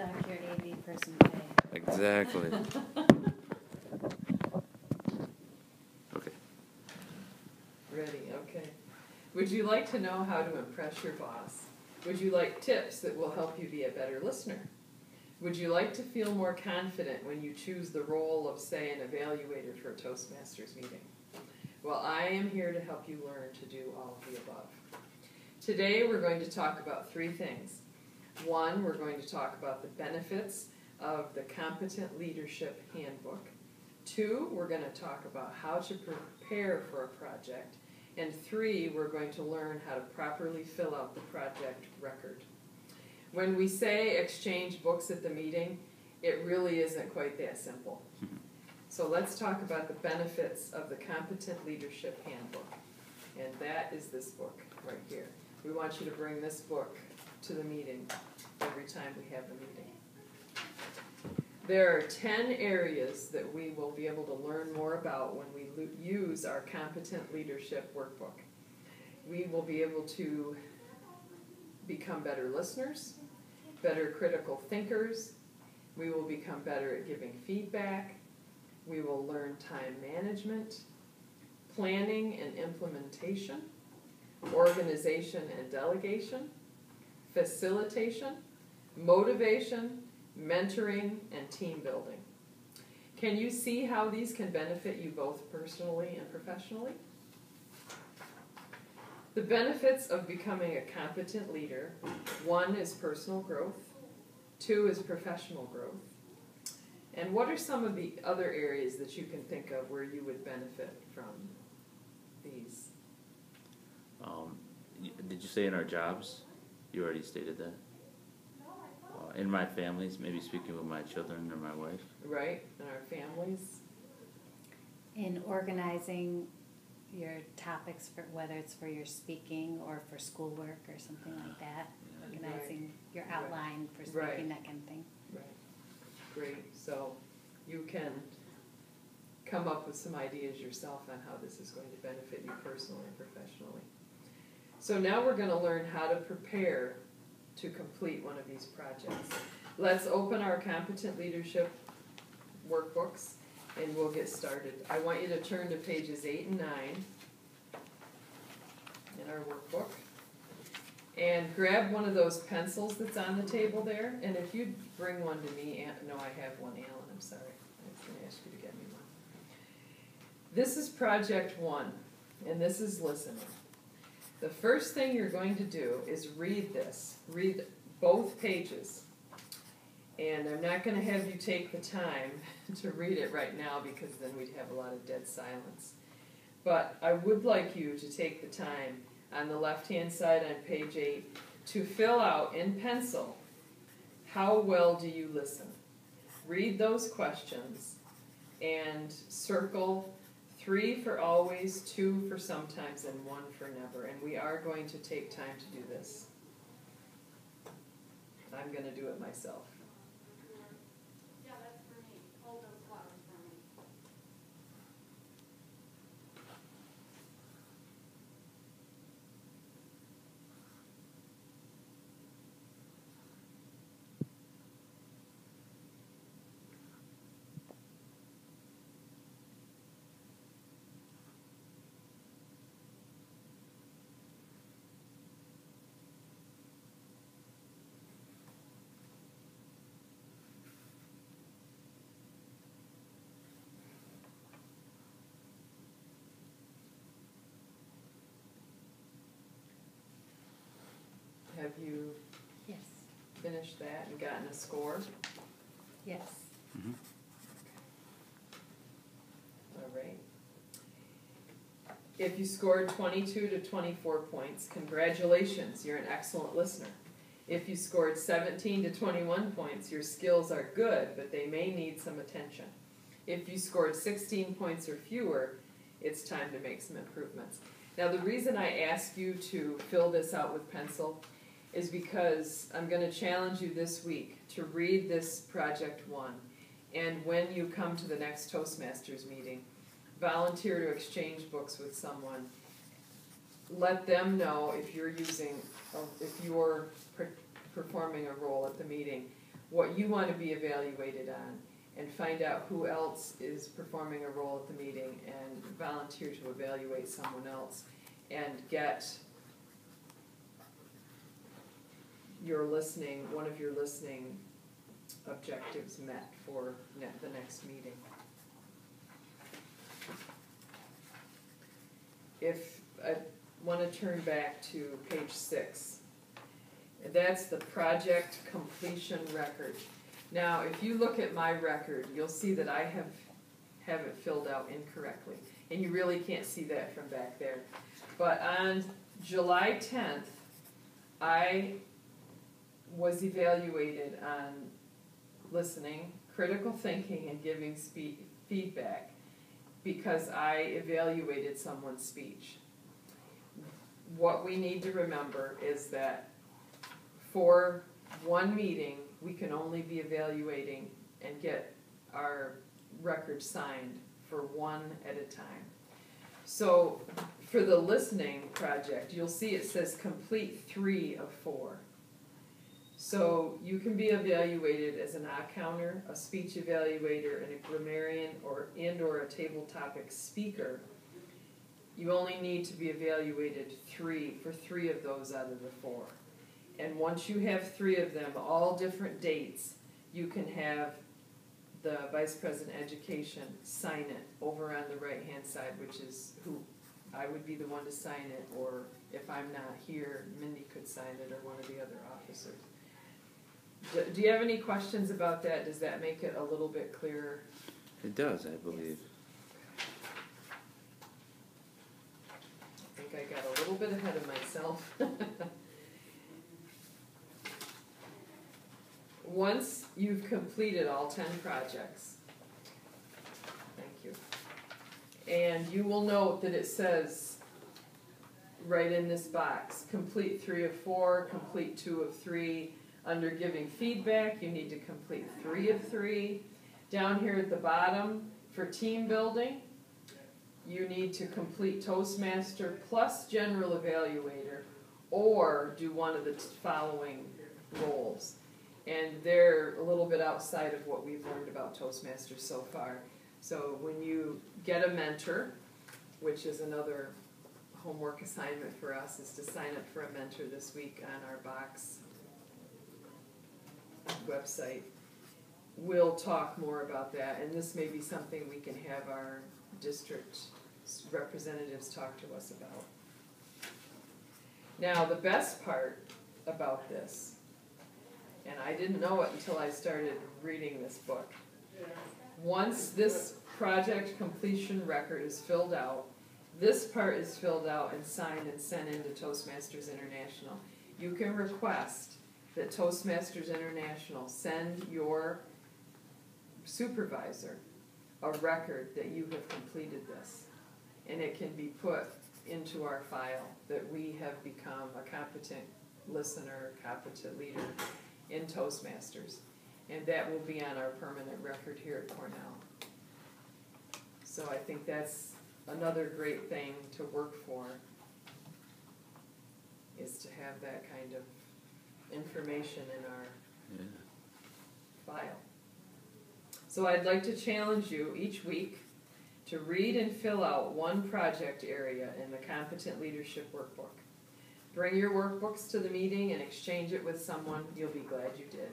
dock your AV person pay. Exactly. Okay. Ready, okay. Would you like to know how to impress your boss? Would you like tips that will help you be a better listener? Would you like to feel more confident when you choose the role of, say, an evaluator for a Toastmasters meeting? Well, I am here to help you learn to do all of the above. Today, we're going to talk about three things. One, we're going to talk about the benefits of the Competent Leadership Handbook. Two, we're going to talk about how to prepare for a project. And three, we're going to learn how to properly fill out the project record. When we say exchange books at the meeting, it really isn't quite that simple. Mm-hmm. So let's talk about the benefits of the Competent Leadership Handbook. And that is this book right here. We want you to bring this book to the meeting every time we have the meeting. There are 10 areas that we will be able to learn more about when we use our Competent Leadership Workbook. We will be able to become better listeners, better critical thinkers. We will become better at giving feedback. We will learn time management, planning and implementation, organization and delegation, facilitation, motivation, mentoring, and team building. Can you see how these can benefit you both personally and professionally? The benefits of becoming a competent leader one is personal growth, two is professional growth. And what are some of the other areas that you can think of where you would benefit from these? Um, did you say in our jobs? You already stated that. In my families, maybe speaking with my children or my wife. Right? In our families? In organizing your topics for, whether it's for your speaking or for schoolwork or something like that. Organizing your Right. outline for Right. speaking, that kind of thing. Right. Great. So you can come up with some ideas yourself on how this is going to benefit you personally and professionally. So now we're going to learn how to prepare to complete one of these projects. Let's open our competent leadership workbooks and we'll get started. I want you to turn to pages eight and nine in our workbook. And grab one of those pencils that's on the table there, and if you'd bring one to me, no, I have one, Allen, I'm sorry, I was gonna ask you to get me one. This is project one, and this is listening. The first thing you're going to do is read this, read both pages. And I'm not gonna have you take the time to read it right now, because then we'd have a lot of dead silence. But I would like you to take the time on the left-hand side on page eight to fill out in pencil, how well do you listen? Read those questions and circle three for always, two for sometimes, and one for never. And we are going to take time to do this. I'm gonna do it myself. Have you Yes, finished that and gotten a score? yes. Mm-hmm. All right. If you scored twenty-two to twenty-four points, congratulations, you're an excellent listener. If you scored seventeen to twenty-one points, your skills are good, but they may need some attention. If you scored sixteen points or fewer, it's time to make some improvements. Now, the reason I ask you to fill this out with pencil is because I'm gonna challenge you this week to read this project one. And when you come to the next Toastmasters meeting, volunteer to exchange books with someone. Let them know if you're using, um, if you're per- performing a role at the meeting, what you want to be evaluated on, and find out who else is performing a role at the meeting, and volunteer to evaluate someone else, and get your listening, one of your listening objectives met for ne- the next meeting. If, I wanna turn back to page six. That's the project completion record. Now, if you look at my record, you'll see that I have, have it filled out incorrectly. And you really can't see that from back there. But on July tenth, I was evaluated on listening, critical thinking, and giving spe- feedback because I evaluated someone's speech. What we need to remember is that for one meeting, we can only be evaluating and get our record signed for one at a time. So for the listening project, you'll see it says complete three of four. So you can be evaluated as an eye counter, a speech evaluator, and a grammarian, or and or a table topic speaker. You only need to be evaluated three for three of those out of the four. And once you have three of them, all different dates, you can have the vice president education sign it over on the right hand side, which is who I would be the one to sign it, or if I'm not here, Mindy could sign it, or one of the other officers. Do, do you have any questions about that? Does that make it a little bit clearer? It does, I believe. I think I got a little bit ahead of myself. Once you've completed all ten projects, thank you. And you will note that it says right in this box, complete three of four, complete two of three. Under giving feedback, you need to complete three of three. Down here at the bottom, for team building, you need to complete Toastmaster plus general evaluator, or do one of the following roles. And they're a little bit outside of what we've learned about Toastmasters so far. So when you get a mentor, which is another homework assignment for us, is to sign up for a mentor this week on our box website. We'll talk more about that, and this may be something we can have our district representatives talk to us about. Now, the best part about this, and I didn't know it until I started reading this book. Once this project completion record is filled out, this part is filled out and signed and sent in to Toastmasters International. You can request that Toastmasters International send your supervisor a record that you have completed this. And it can be put into our file that we have become a competent listener, competent leader in Toastmasters. And that will be on our permanent record here at Cornell. So I think that's another great thing to work for, is to have that kind of information in our yeah. file. So I'd like to challenge you each week to read and fill out one project area in the Competent Leadership Workbook. Bring your workbooks to the meeting and exchange it with someone. You'll be glad you did.